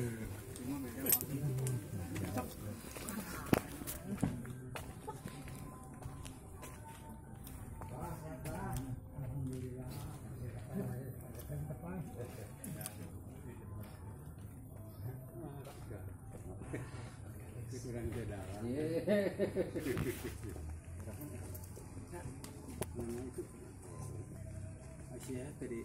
kurang. Mana itu? Ya ya.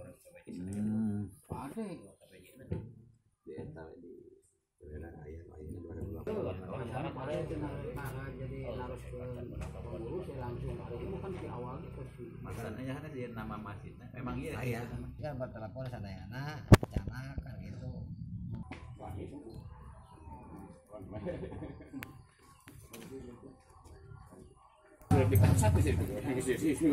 jadi harus ke pengurus ya langsung itu kan di awal itu sih Masalahnya kan dia nama masjidnya. Memang iya. Gitu. kan bertelepon anak, rencana kan gitu. Satu sih sih. Sih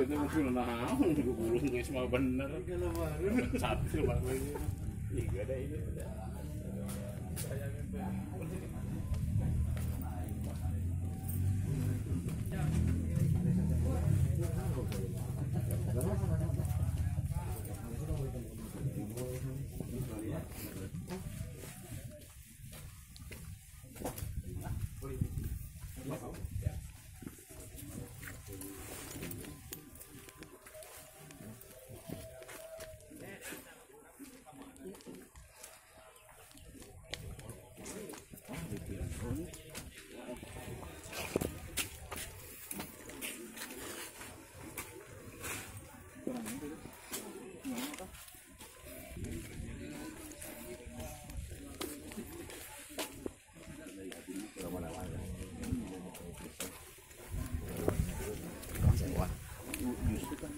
justru kan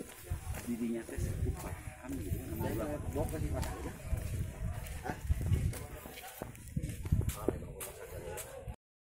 dirinya teh paham gitu